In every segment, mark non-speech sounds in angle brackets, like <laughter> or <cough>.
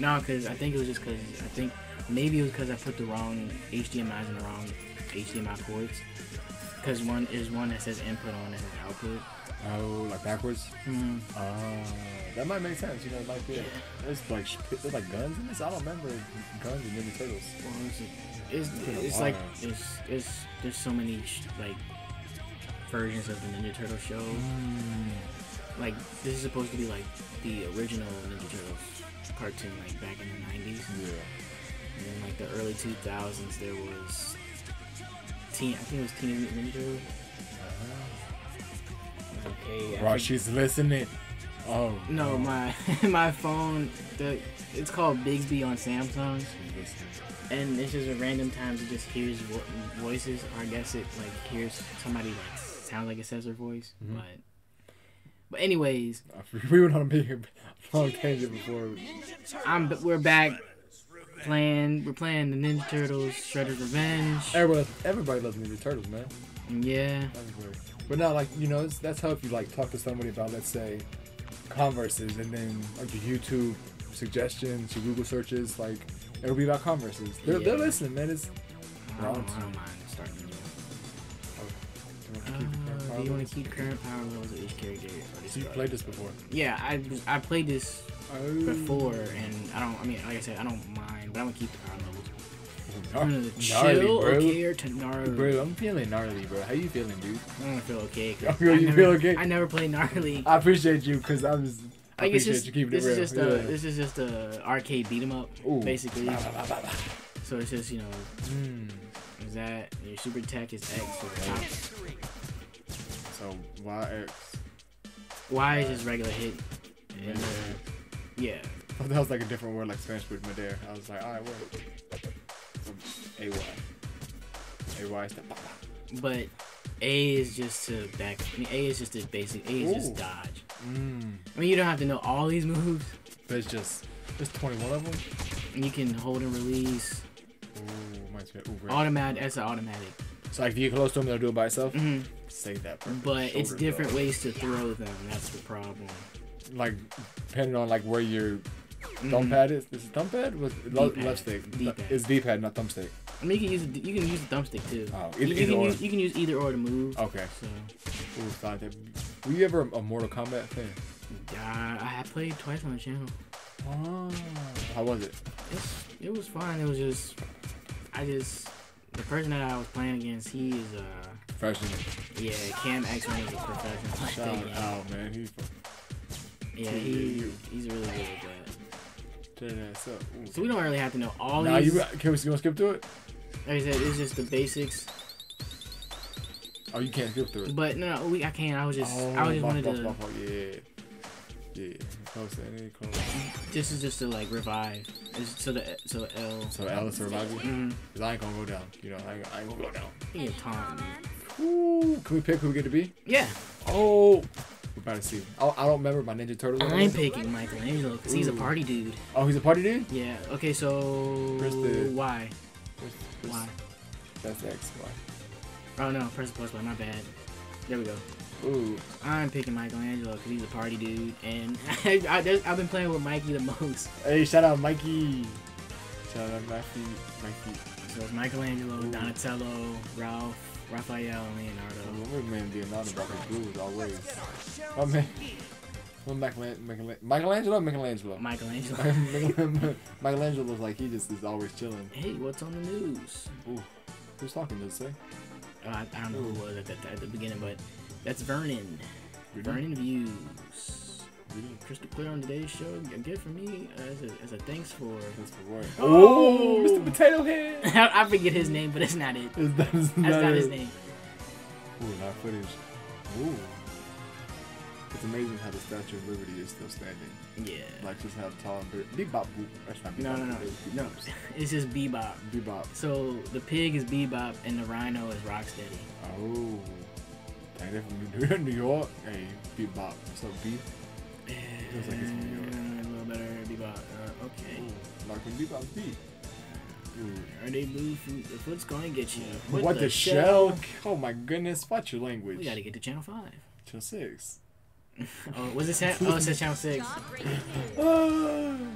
No, because I think it was just because I think maybe it was because I put the wrong HDMI's in the wrong HDMI ports. Because one is one that says input on and output. Oh, like backwards. Mm. Uh, that might make sense. You know, like yeah. there's like there's like guns in this. I don't remember guns in Ninja Turtles. Well, it's it's, it's like it's it's there's so many sh- like versions of the Ninja Turtle show. Mm. Like this is supposed to be like the original Ninja Turtles cartoon, like back in the '90s. Yeah. And then like the early 2000s, there was teen. I think it was Teenage Mutant Ninja Turtles. Okay. I Right, think- she's listening. Oh no, my <laughs> my phone. The it's called Bixby on Samsung, and it's just at random times it just hears vo- voices, or I guess it like hears somebody like sounds like it says their voice, Mhm. but. But anyways, <laughs> We went on a big long tangent before. I'm we're back playing. We're playing the Ninja Turtles Shredder's Revenge. Everybody, everybody loves Ninja Turtles, man. Yeah. But not like you know, that's how if you like talk to somebody about, let's say, converses, and then like your YouTube suggestions, your Google searches, like it'll be about converses. They're, they're listening, man. It's I don't, I don't mind do you want to keep current power levels of each character? Or just You start? played this before. Yeah, I I played this Oh. before, and I don't. I mean, like I said, I don't mind, but I'm gonna keep the power levels. Gnar- I'm gonna gnarly, chill, bro. okay, or to gnarly. Bro, I'm feeling gnarly, bro. How you feeling, dude? I'm gonna feel okay. 'cause Oh, you I feel never, okay? I never played gnarly. I appreciate you because I was. I Like appreciate just you keeping this it real. is just a this is just a arcade beat 'em up Ooh. basically. Bah, bah, bah, bah, bah. So it's just you know Mm. is that your super attack is X or top. So Y X. Y is just regular hit. And, uh, yeah. That was like a different word, like Spanish with Madere. I was like, all right, word. A Y. A Y is the. But A is just to back. I mean, A is just a basic. A is Ooh. just dodge. Mm. I mean, you don't have to know all these moves. But it's just. There's 21 of them. You can hold and release. Ooh. Ooh, great. Automatic. That's an automatic. So like, if you close to them, they'll do it by itself. hmm Save that. bro. But it's different blow. ways to throw them. That's the problem. Like, depending on like where your Mhm. thumb pad is. This is thumb pad with le- D-pad. left stick. D-pad. It's D pad, not thumbstick. I mean, you can use you can use the thumbstick too. Oh, you, either- you either can or. use, you can use either or to move. Okay. So Ooh, thought that. Were you ever a Mortal Kombat fan? uh, I played twice on the channel. Oh. How was it? It's, it was fun. It was just I just the person that I was playing against. He is uh Yeah Cam X is a professional. at Shout game. out, man. He Yeah, he he's really good at that. Turn that up. Ooh. So we don't really have to know all Nah, these. you can we, you to skip through it? Like I said, it's just the basics. Oh, you can't skip through it. But no, we I can't. I was just oh, I was just wanted to. my fault, Yeah. Yeah. Close to any close. This is just to like revive. It's so the so L. So Alice will revive you? Mm, Cause I ain't gonna go down. You know, I ain't, I ain't gonna go down. he a taunt. Ooh, can we pick who we get to be? Yeah, Oh, we're about to see. I, I don't remember my Ninja Turtles. I'm picking Michelangelo because he's a party dude. Oh, he's a party dude. Yeah. Okay, so Press the- why? Where's- where's- Why? That's X. Why? Oh no, press the plus button. My bad. There we go. Ooh. I'm picking Michelangelo because he's a party dude, and <laughs> I, I, I've been playing with Mikey the most. Hey, shout out Mikey. Shout out Mikey. Mikey. So it's Michelangelo, Ooh. Donatello, Ralph, Raphael, and Leonardo. We're man not about his blues always. Oh man. Well, Michelan- Michelan- Michelangelo, Michelangelo. <laughs> Michelangelo. Michelangelo Michelangelo looks like he just is always chilling. hey, what's on the news? Ooh, who's talking? Does it say? Oh, I, I don't know who it was at the, at the beginning, but that's Vernon. Vernon Views. Really? Crystal clear on today's show. A gift from me as a, as a thanks for. That's for what? Oh! Mr. Potato Head. <laughs> I forget his name, but it's not it. Is that, is That's not it? his name. Ooh, not footage. Ooh. It's amazing how the Statue of Liberty is still standing. Yeah. Like just how tall and big. Bebop boop. That's not No, Bebop no, no, boop, it's no. Bebop. <laughs> It's just Bebop. Bebop. So the pig is Bebop and the rhino is Rocksteady. Oh. Dang, they're from New- New York. Hey, Bebop. What's up, B? Looks like it's from New York. A little better Bebop. Uh, okay. Ooh, like when Bebop's beat. Ooh. Are they blue? Foot, the foot's going to get you. What, the, shell? Oh my goodness, watch your language. We got to get to channel 5. Channel six. <laughs> Oh, was it? Cha- oh, it says channel 6. Ah. <laughs>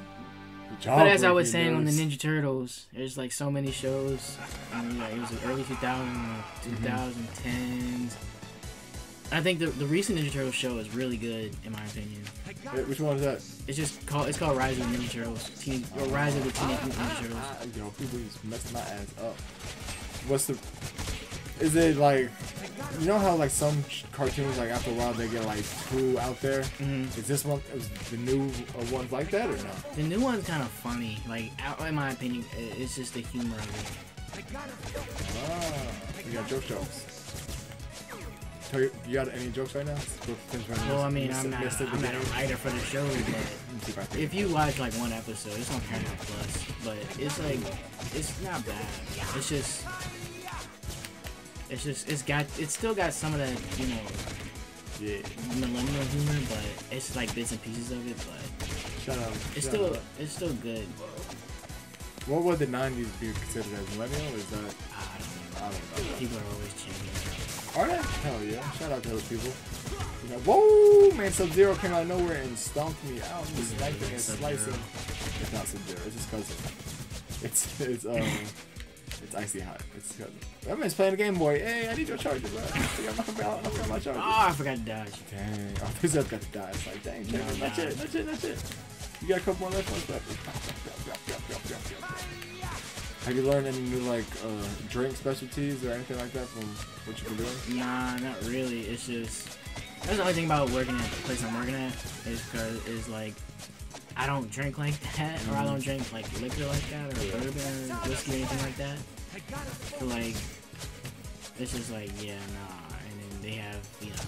But as I was Jawbreaking saying on the. Ninja Turtles, there's like so many shows. I mean, like, it was the early 2000s, Mm-hmm. 2010s. I think the, the recent Ninja Turtles show is really good, in my opinion. Which one is that? It's just called it's called Rise of the Ninja Turtles, Teen, or Rise of the Teenage Mutant Ninja Turtles. Ah, you know, people just messing my ass up. What's the? Is it like? You know how like some cartoons like after a while they get like too out there. hmm Is this one? Is the new uh, ones like that or no? The new one's kind of funny. Like, out- in my opinion, it's just the humor of it. Ah, you got joke jokes. So you you got any jokes right now? Well, I mean, I'm not, I'm not a writer for the show, but Let me see if you watch like one episode, it's on Paramount Plus, but it's like it's not bad. It's just it's just it's got it's still got some of that you know yeah, millennial humor, but it's like bits and pieces of it. But shut up. it's shut still up. it's still good. What would the '90s be considered as millennial? Is that I don't I don't know. know. People are always changing. Are they? Hell yeah! Shout out to those people. You know, whoa, man! Sub Zero came out of nowhere and stomped me out. Just Yeah, sniping and slicing. It's not Sub Zero. It's his cousin. It's it's um it's icy hot. It's cousin. That man's playing the Game Boy. Hey, I need your charger, bro. Gonna I'm my charger. <laughs> Oh, I forgot to dodge. Dang. Oh, this has got to die. It's like, dang, No, no, not nah. yet, not yet. You got a couple more left ones left. Have you learned any new like uh, drink specialties or anything like that from what you've been doing? Nah, not really. It's just that's the only thing about working at the place I'm working at is because is like I don't drink like <laughs> that, or I don't drink like liquor like that, or bourbon, or whiskey, or anything like that. So like, it's just like yeah, nah. And then they have you know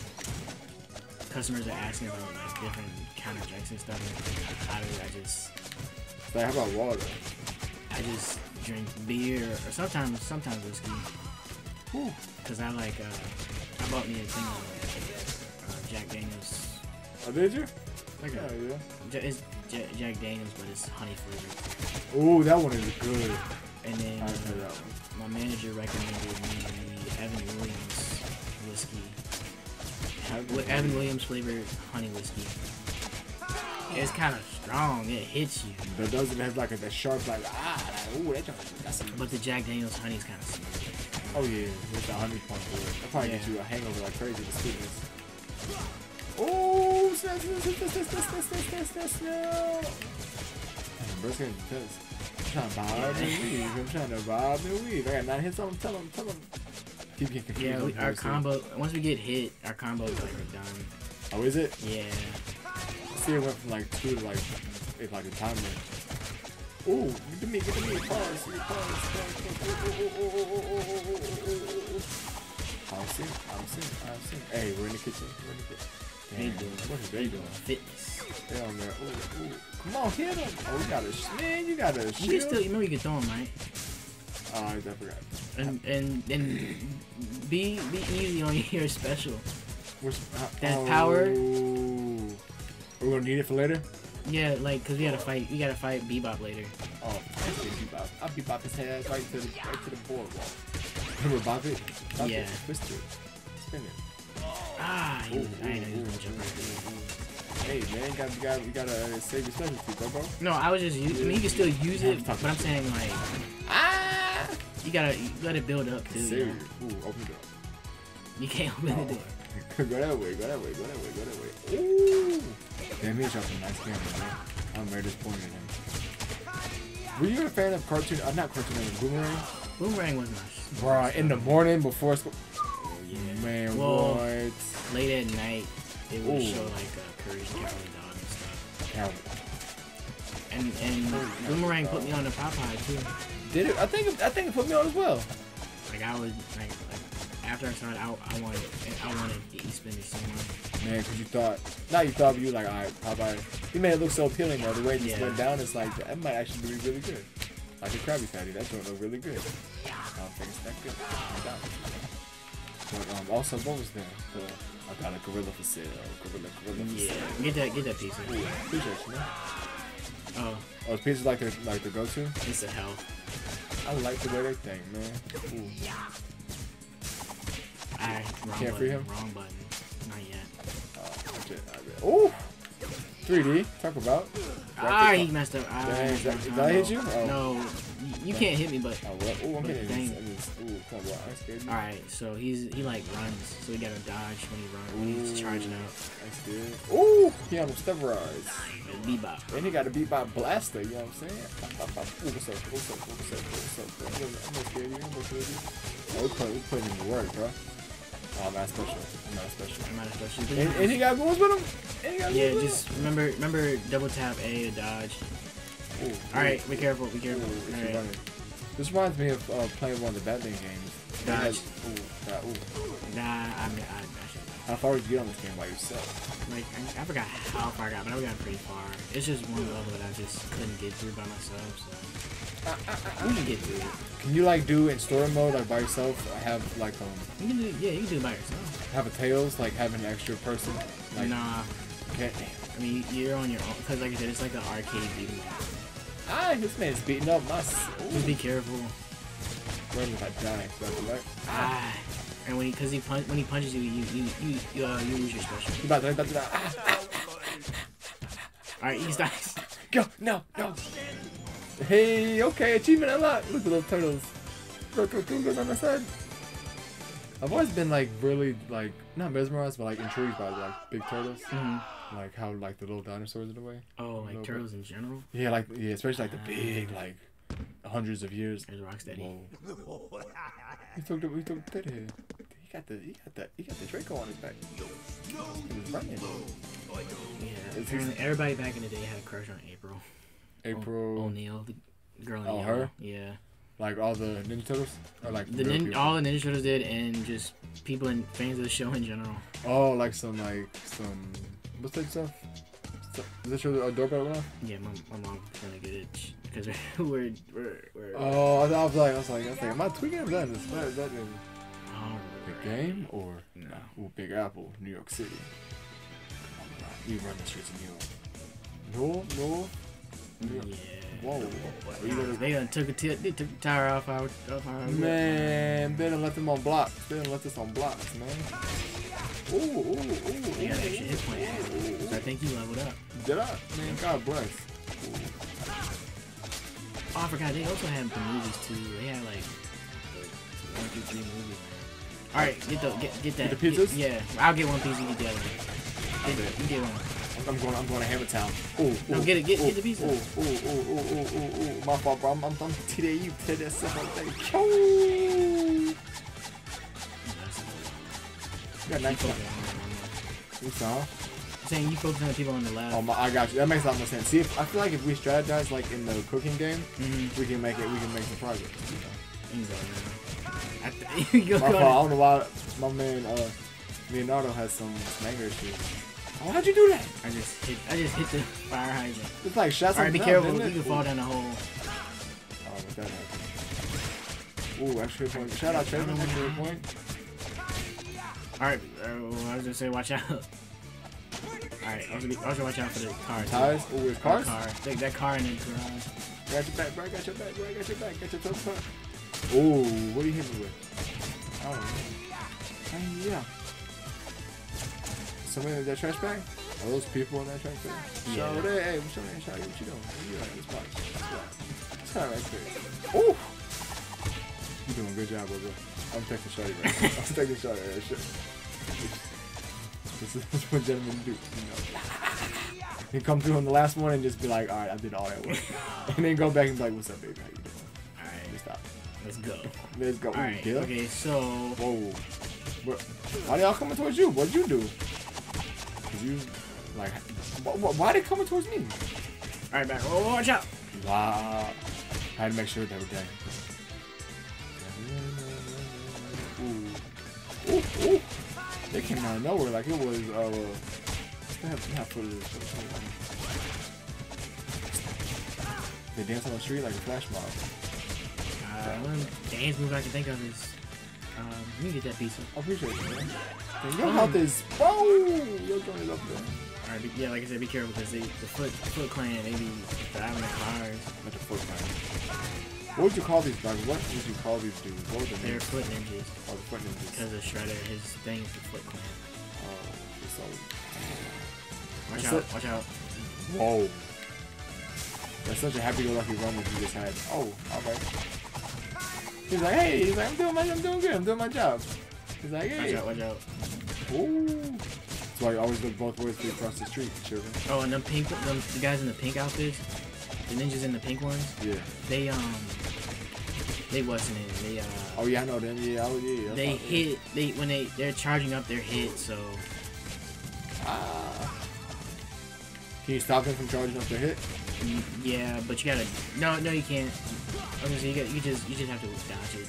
customers are asking about like different kind of drinks and stuff. And I, I, I just Like, how about water? I just drink beer or sometimes sometimes whiskey. Whew. Cause I like uh, I bought me a thing of uh, Jack Daniels. Oh, did you? Like a, yeah. It's Ja- Jack Daniels, but it's honey flavored. Ooh, that one is good. And then uh, my manager recommended me the Evan Williams whiskey. Evan Williams flavored honey whiskey. It's kind of strong. It hits you. But doesn't have like a that sharp like ah like, ooh that joint- that's But the Jack Daniels honey's kind of smooth. oh yeah with the honey point it. That probably Yeah. gets you a hangover like crazy the sweetness. Oh snap snap snap snap snap snap snap snap snap Bro's getting pissed. I'm trying to bob and weave. I'm trying to bob and weave. I got nine hits on him. Tell him. Tell him. Keep getting confused. Yeah, we, our combo. Once we get hit, our combo's like done. Oh, is it? Yeah see it went from like 2 to like 8 like a time limit. Ooh, give to me, give to me, pause, pause, pause, I'm seeing, I'm seeing, I'm seeing. Hey, we're in the kitchen, we're in the kitchen. Damn, they doing, what are they doing? Fitness. Yeah, man, ooh, ooh. Come on, hit him. Oh, you got a, man, you got a shield. You can still, you know you can throw him, right? Oh, uh, I forgot. And, and, and be, be easy on your special. What's, uh, that oh. power we're gonna need it for later? Yeah, like cause we gotta fight. We gotta fight Bebop later. Oh, that's good, Bebop. I'll Bebop his head right to the, right to the boardwalk. <laughs> Remember Bop it? Bop Yeah. It, twist it. Spin it. Ah, he, Ooh, I know he ooh, was gonna jump ooh, ooh. Hey man, you got you got you gotta uh, save your specialty, bro, bro. No, I was just using. I mean, you can still use it, but I'm saying like Ah! you gotta you let it build up too. You, Save. know? Ooh, open the door. you can't <laughs> open Oh. it. <laughs> go that way, go that way, go that way, go that way. Ooh! Damn, he he's dropping nice camera, man. I'm very disappointed in him. Were you a fan of cartoon? Uh, not cartoon, uh, Boomerang? Boomerang was nice. Bro, in the morning before school. Oh yeah. Man, Well, what? late at night, it would Ooh. show like uh, Courage the Cowardly Dog and stuff. And and Boomerang put me on the Popeye too. Did it? I think it- I think it put me on as well. Like I was like like after I started out, I wanted I wanted to eat spinach so much. Man, because you thought, not you thought, but you like, alright, Popeye. He made it look so appealing though. The way it just Yeah. went down, it's like that might actually be really good. Like a Krabby Patty, that joint look really good. I don't think it's that good. But um, also, what was there? The, I got a gorilla for sale. Gorilla, gorilla for Yeah, sale. get that get that pizza. Ooh, appreciate you, man. Oh, Oh, is pizza like the like the go-to? it's a hell. I like the way they think, man. Ooh. I wrong Can't button. free him? Wrong button. Not yet. Oh, legit, Ooh! 3D, talk about. Ah, he messed up. Ah, Dang, messed did up I- did I hit you? Oh. No, you, you can't hit me, but. Oh, what? Ooh, I'm But hitting dang. this. I'm just, ooh, come on, I scared you. Alright, so he's he like runs, so we gotta dodge when he runs when he's charging out. That's good. Ooh, he on them steroids. Bebop. And he got to beat by blaster, you know what I'm saying? Ooh, what's up? What's up? What's up? What's up? What's up? I'm gonna scare you. I'm gonna scare you. Oh, we put, we putting in the work, bro. Oh, I'm not special. I'm not special. I'm not especially. And, and he got moves with him? And he got yeah, just remember remember double tap A to dodge. Ooh, Alright, be careful, be careful. Alright. This reminds me of uh, playing one of the Batman games. Dodge. has- Ooh, that, ooh. Nah, I mean I, I should How far did you get on this game by yourself? like I, I forgot how far I got, but I got pretty far. It's just one level that I just couldn't get through by myself, so we can get through it. Can you like do in story mode like by yourself? I have like um You can do yeah, you can do it by yourself. have a tails like having an extra person? Like nah, can't, I mean you're on your own because like I said, it's like an arcade beating. Ah, this man's beating up my. s- Just Ooh, be careful. running like giant stuff, right? Ah, and when he, cause he punch, when he punches you, you, you, you, you, uh, you lose your special. You about to, about to, ah, ah, All right, he's nice. <laughs> go, no, no. Hey, okay, achievement unlocked. Look at those turtles. Look on the side. I've always been like really like not mesmerized, but like intrigued by like big turtles, hmm like how like the little dinosaurs in a way. Oh, like turtles in general. Yeah, like yeah, especially like the big like hundreds of years. There's Rocksteady. Whoa. He took the he took the head. He got the he got the he got the Draco on his back. He was running. Yeah. Apparently, everybody back in the day had a crush on April. April, O'Neil, the girl in Oh, yellow. her? Yeah. like all the Ninja Turtles, or like The nin- people? all the Ninja Turtles did, and just people and fans of the show in general. Oh, like some like some what's that stuff? Is this your doorbell alarm? Yeah, my, my mom's gonna get it because <laughs> we're we're we're. Oh, I, I was like, I was like, I was like, am I tweaking? Is that, is that, is that in Alright. the game or No. Big Apple, New York City? We run the streets of New York. No, no. Yeah. Whoa. Gonna- They done took a t- they took the tire off our off our Man, they done left them on blocks. They done left us on blocks, man. Ooh, ooh, ooh. They got extra hit points. So I think you leveled up. Did I? Man, God bless. Oh, I forgot. They also had the movies too. They had like one, two, three movies. All right, get the get get that. Get the pizzas? yeah, I'll get one piece. You get the other. Get, you get one. I'm going. I'm going to Hammertown. Ooh, No, get it- get- ooh, get the pizza. Ooh, ooh, ooh, ooh, ooh, ooh, ooh. My fault, bro. I'm, I'm, I'm today. You tell that stuff like that. You got nice focus one. on You saw? I'm saying you focus on the people on the left. Oh my, I got you. That makes a lot more sense. See, if, I feel like if we strategize like in the cooking game, mm-hmm. we can make it. We can make some progress. <laughs> You know? You can go now. I My fault. I don't know why my man uh, Leonardo has some, some anger issues. Oh, how'd you do that? I just hit. I just hit the fire hydrant. It's like shots All right, on be careful. You can fall down the hole. Oh, that happened. Ooh, extra point. Shout out Trevor, extra point. All right. Uh, I was gonna say, watch out. All right. Also, also watch out for the car. too. Tires. Ooh, it's cars. car. That, that car in the garage. Got your back, bro. Got your back, bro. Got your back. Got your tough part. Ooh, what are you hitting me with? Know. Uh, yeah. Somebody in that trash bag? Are those people in that trash bag? Yeah. Shout out, hey, hey, what's your name? Shout out, what you doing? Where you at? This box. It's kind of right there. Ooh! You doing a good job, bro. I'm taking Shorty right now. I'm taking right now. This is this is what gentlemen do. You know. You come through on the last one and just be like, alright, I did all that work. <laughs> and then go back and be like, what's up, baby? How you doing? All right. Let me stop. Let's go. <laughs> Let's go. All right. Okay. So. Whoa. What? Why they all coming towards you? What'd you do? Cause you, like, wh- wh- why they coming towards me? All right, back. Oh, watch out. Wow. I had to make sure they were dead. Ooh. Ooh, ooh. They came out of nowhere like it was, uh, they have, they have footage of. They dance on the street like a flash mob. Uh, one dance move I can think of is. Um, you can get that pizza. I appreciate it, man. And your health is, oh, your joint is up there. All right. Be, yeah, like I said, be careful because they, the foot Foot Clan they be driving the cars. Like the foot man. What would you call these guys? What would you call these dudes? What would the They're names? foot ninjas Oh, the foot ninjas. because of Shredder. His thing is the Foot Clan. Oh, it's all- Watch That's out! it. Watch out! Whoa. That's such a happy-go-lucky run that you just had. Oh, alright. He's like, hey, he's like, I'm doing my, I'm doing good, I'm doing my job. He's like, Watch hey. out, watch out. Ooh. That's why you always look both ways to cross the street, children. Oh, and them pink, them, the guys in the pink outfits, the ninjas in the pink ones, Yeah. they um, they wasn't it. They uh, Oh yeah, I know them. Yeah, oh yeah. that's they hit. They when they they're charging up their hit, so Ah. Can you stop them from charging up their hit? yeah. But you gotta no no you can't. Okay, so you got you just you just have to dodge it.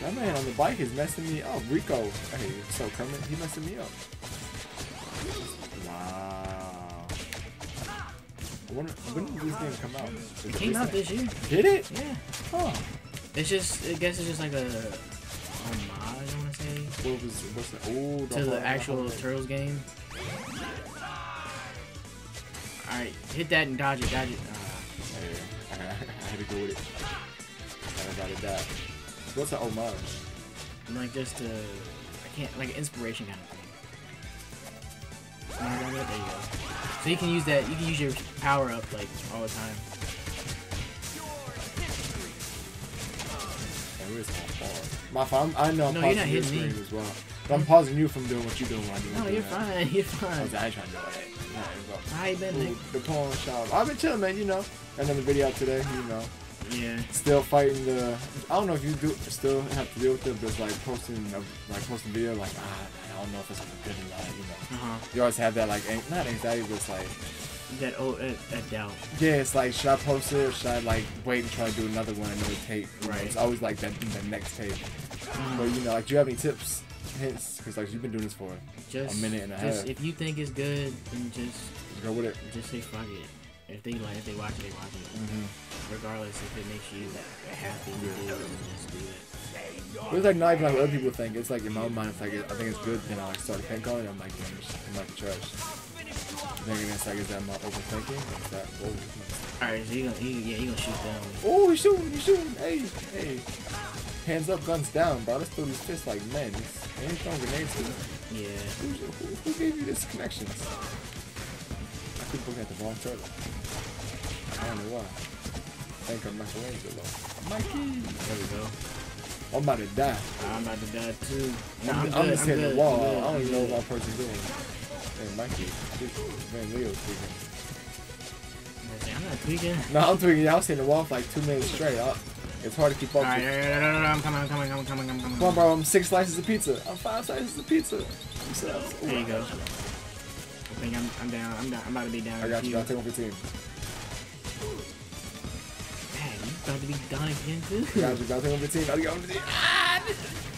That man on the bike is messing me up. Rico. Hey, so Kermit, he messing me up. Wow. I wonder when did this game come out? Is It came out this year. Did it? Yeah. Huh. It's just I guess it's just like a homage. I want to say What was what's the oh to the actual Turtles game. All right, hit that and dodge it, dodge it. Uh, <laughs> I, had to go with it. I got it that. What's an homage? like just a, I can't like an inspiration kind of thing. That, There you go. So you can use that. You can use your power up like all the time. That. My. I'm, I know I'm No, you're pausing not your me. screen as well. But I'm pausing you from doing what you're doing while I'm doing No, you're that. fine. <laughs> You're I, fine. was, I ain't trying to do all that. Bro. How you been, Ooh, the pawn shop. I've been chilling, man. You know, another video out today. You know, Yeah. still fighting the. I don't know if you do still have to deal with it, but it's like posting, a, like posting video, like ah, I don't know if it's good or not. You know, Uh huh. you always have that like an- not anxiety, but it's like That oh that, that doubt. yeah, it's like should I post it or should I like wait and try to do another one, another tape? You know, Right. It's always like that the next tape. Mhm. But you know, like, do you have any tips, hints? Because like you've been doing this for, Just a minute and a just half. if you think it's good, then just just go with it. just say fuck it. If they like, if they watch it, they watch it. Mm-hmm. Regardless if it makes you happy to do it, just do it. It's like not even like what other people think. It's like in my mind, it's like I think it's good. Then I like start think on it. I'm like, damn, I'm like trash. Thinking it's like, is that my overthinking? Is that whoa? All right, so you gonna you, yeah you gonna shoot down? Oh, he's shooting! He's shooting! Hey, hey! Hands up, guns down, bro. Let's throw these fists like men. Ain't throwing grenades. to. Yeah. Who, who, who gave you this connections? I keep looking at the wrong turtle. I don't know why. I think I'm Michelangelo. Mikey! There we go. I'm about to die. I'm about to die too. No, I'm, I'm, I'm good. just I'm hitting good. the wall. I'm good, I don't even know what my person's doing. Hey, Mikey. Man, Leo's tweaking. I'm not tweaking. No, I'm tweaking. I was hitting the wall for like two minutes straight. I, it's hard to keep up. All right, with. all right, all right, all right, I'm coming, I'm coming, I'm coming, I'm coming. Come on, bro. I'm six slices of pizza. I'm five slices of pizza. You said I was- There you go. I think I'm, I'm down. I'm down. I'm about to be down. I got with you. I'll take over 15. Man, about to be down again too. I got you. I'll take over 15. I'll take over 15. Ah,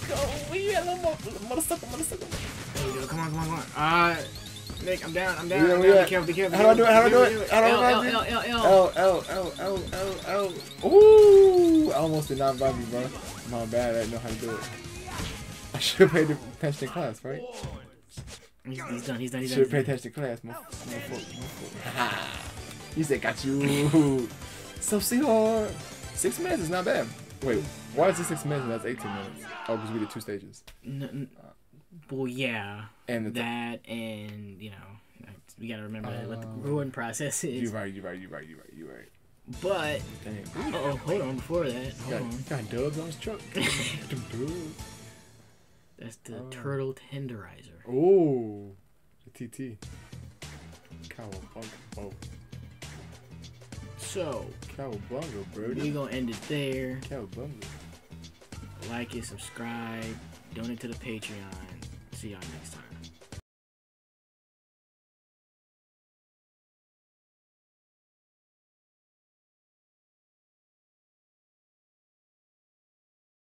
go. We got a little more. Motherfucker, motherfucker. There you go. Come on, come on, come on. Uh, Nick, I'm down. I'm down. Yeah, I'm down. at? Be careful. Be careful. How do I do it? How do I do it? careful, How do I L, do it? L, L, L, L. L, L, L. Ooh. I almost did not vibe you, bro. My bad. I didn't know how to do it. I should have paid attention in class, right? He's, he's done. He's done. He's Should have paid attention to class, my, my fault, my fault. <laughs> he said, got you. So, see, hard. Six minutes is not bad. Wait, why is it six minutes and that's 18 minutes? Oh, because we did two stages. N- n- well, yeah. And the That and you know, we gotta remember what the Oh. recording process you're is. right, you're right, you're right, you're right, you're right. But Dang. uh oh, hold on. Before that, hold got, on. got dubs on his truck. <laughs> That's the Oh. turtle tenderizer. Oh, the TT. Cowabunga. Oh, So cowabunga, we birdie. gonna end it there. Cowabunga. Like it, subscribe, donate to the Patreon. See y'all next time.